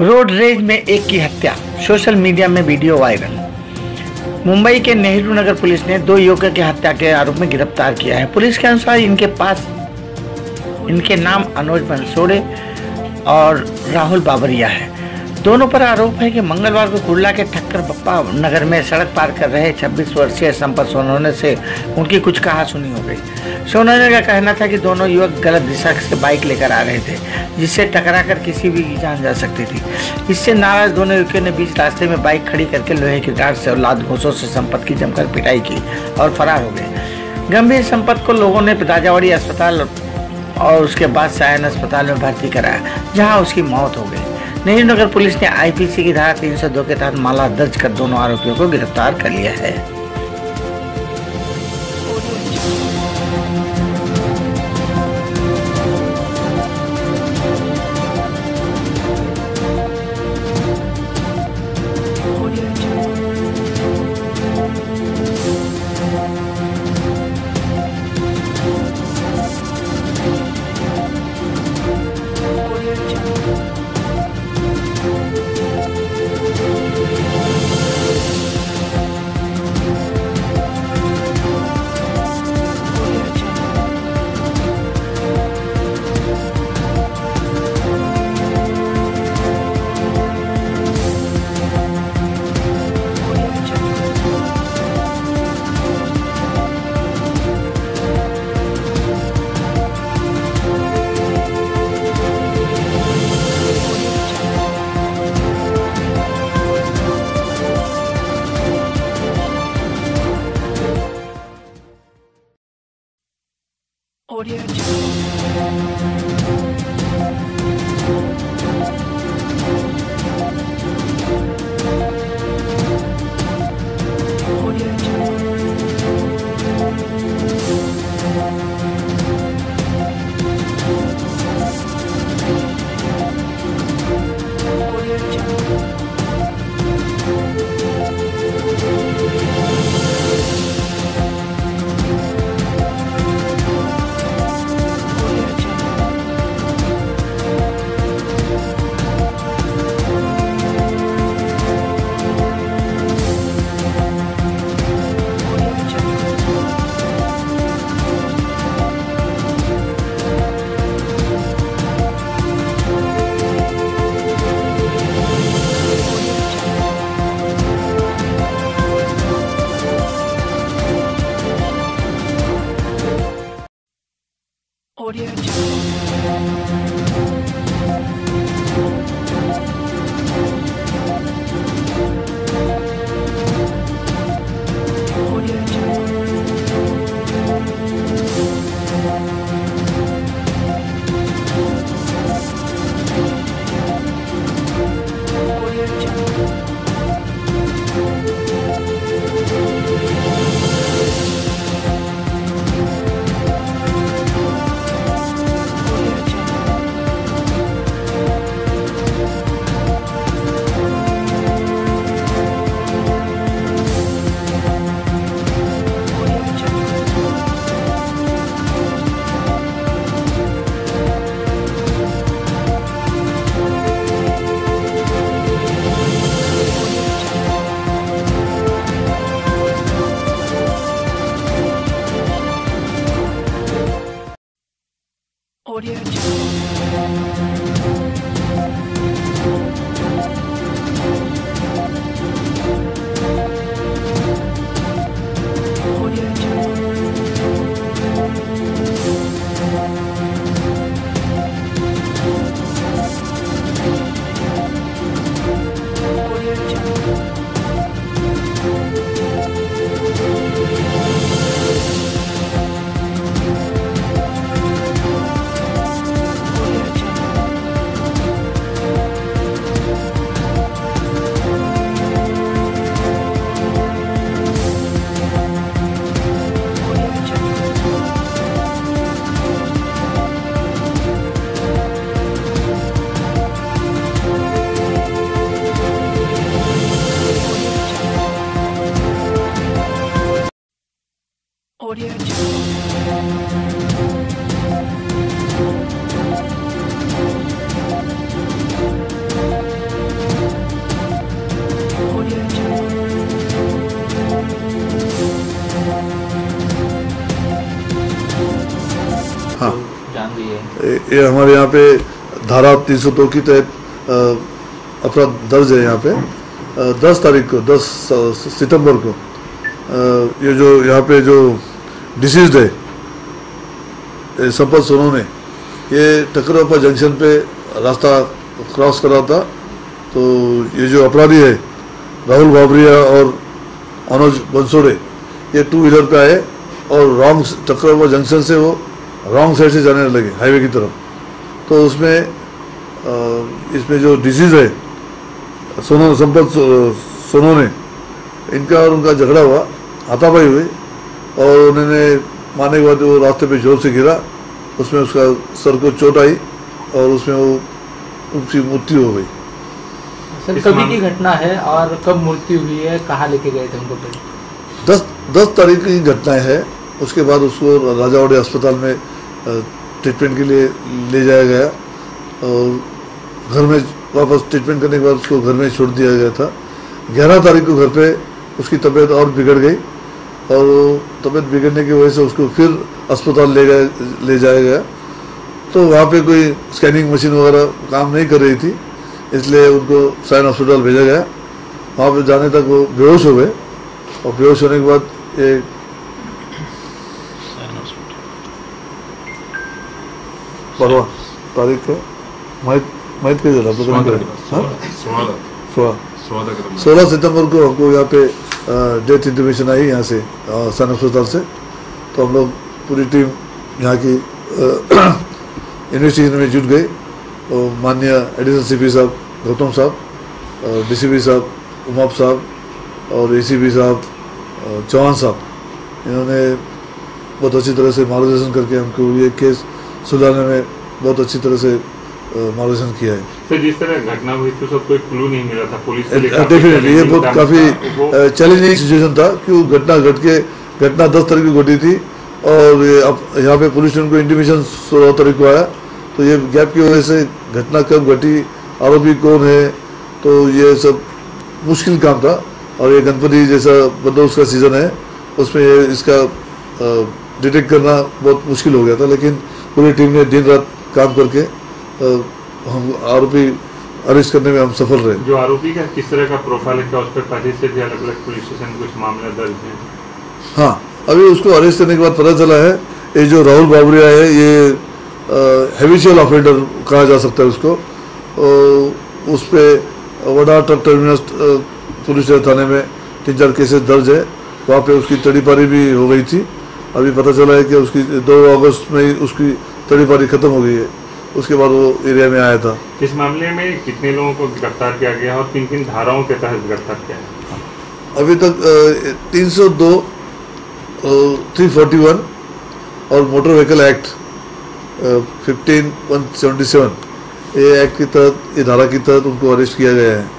Road rage में एक की हत्या, सोशल मीडिया में वीडियो वायरल। मुंबई के नेहरू नगर पुलिस ने दो युवक की हत्या के आरोप में गिरफ़्तार किया है। पुलिस के अनुसार इनके पास, इनके नाम अनोज बंसोड़े और राहुल बाबरिया है। दोनों पर आरोप है कि मंगलवार को कुर्ला के ठक्कर बप्पा नगर में सड़क पार कर रहे 26 वर्षीय संपत सोनोने से उनकी कुछ कहा सुनी हो गई। सोनोने का कहना था कि दोनों युवक गलत दिशा से बाइक लेकर आ रहे थे, जिससे टकरा कर किसी भी की जान जा सकती थी। इससे नाराज़ दोनों युवकों ने बीच रास्ते में बाइक खड़ी करके लोहे की राड से और लाद घोषों से संपत की जमकर पिटाई की और फरार हो गए। गंभीर संपत को लोगों ने राजावाड़ी अस्पताल और उसके बाद सायन अस्पताल में भर्ती कराया, जहाँ उसकी मौत हो गई। नेहरू नगर पुलिस ने आईपीसी की धारा 302 के तहत माला दर्ज कर दोनों आरोपियों को गिरफ़्तार कर लिया है। Audio Jungle. ये हमारे यहाँ पे धारा तीन सौ दो की तहत अपराध दर्ज है यहाँ पे। दस तारीख को, दस सितंबर को ये जो यहाँ पे जो डिसीज है संपत सोनू ने, ये टकरवापा जंक्शन पे रास्ता क्रॉस करा था। तो ये जो अपराधी है, राहुल बाबरिया और अनुज बंसोड़े, ये टू व्हीलर पे आए और रॉन्ग टकरवापा जंक्शन से वो रॉन्ग साइड से जाने लगे हाईवे की तरफ़। तो उसमें इसमें जो डिज़ीज़ है सोनू संपत सोनू ने इनका और उनका झगड़ा हुआ हाथापाई हुई और उन्होंने मारने के बाद वो रास्ते पे ज़ोर से गिरा उसमें उसका सर को चोट आई और उसमें वो उसकी मृत्यु हो गई। सर कभी की घटना है और कब मृत्यु हुई है कहाँ लेके गए थे उनको दस दस तारीख की घटनाएँ है उसके बाद उसको राजावाड़ी अस्पताल में ट्रीटमेंट के लिए ले जाया गया और घर में वापस ट्रीटमेंट करने के बाद उसको घर में छोड़ दिया गया था। ग्यारह तारीख को घर पे उसकी तबीयत और बिगड़ गई और तबीयत बिगड़ने की वजह से उसको फिर अस्पताल ले गए ले जाया गया। तो वहाँ पे कोई स्कैनिंग मशीन वगैरह काम नहीं कर रही थी, इसलिए उनको साइन हॉस्पिटल भेजा गया। वहाँ पे जाने तक वो बेहोश हो गए और बेहोश होने के बाद ये परवा तारीख है महित महित के जरा पता नहीं। क्या हाँ? सोलह। सोलह। सितंबर को हमको यहाँ पे डेथ इंटीमेशन आई यहाँ से सन अस्पताल से। तो हम लोग पूरी टीम यहाँ की इन्वेस्टिगेशन में जुट गई और माननीय एडिशनल सीपी साहब गौतम साहब डीसीपी साहब उमाप साहब और एसीपी साहब चौहान साहब। इन्होंने बहुत अच्छी तरह से मार्गदर्शन करके हमको ये केस सुलझाने में बहुत अच्छी तरह से मार्गदर्शन किया है। सर जिस तरह घटना हुई थी सब कोई क्लू नहीं मिला था पुलिस डेफिनेटली ये बहुत काफ़ी चैलेंजिंग सिचुएशन था कि वो घटना घट के घटना दस तारीख को घटी थी और अब यहाँ पे पुलिस ने उनको इंटीमेशन सोलह तारीख को आया। तो ये गैप की वजह से घटना कब घटी आरोपी कौन है तो ये सब मुश्किल काम था और ये गणपति जैसा बंदोबस्त का सीज़न है उसमें ये इसका डिटेक्ट करना बहुत मुश्किल हो गया था लेकिन पूरी टीम ने दिन रात काम करके हम आरोपी अरेस्ट करने में हम सफल रहे। जो आरोपी का किस तरह का प्रोफ़ाइल है क्या उस पर पहले से भी अलग अलग पुलिस स्टेशन कुछ मामले दर्ज हैं? हाँ अभी उसको अरेस्ट करने के बाद पता चला है ये जो राहुल बाबरिया है ये हैबिचुअल ऑफेंडर कहा जा सकता है उसको। और उस पर वडा ट्रक टर्मिनस पुलिस थाने में तीन चार केसेस दर्ज है। वहाँ पे उसकी तड़ीपारी भी हो गई थी। अभी पता चला है कि उसकी दो अगस्त में ही उसकी तड़ीपारी खत्म हो गई है। उसके बाद वो एरिया में आया था। इस मामले में कितने लोगों को गिरफ़्तार किया गया और किन किन धाराओं के तहत गिरफ़्तार किया गया? अभी तक तीन सौ दो थ्री फोर्टी वन और motor vehicle act fifteen one seventy seven ये एक्ट के तहत ये धारा के तहत उनको अरेस्ट किया गया है।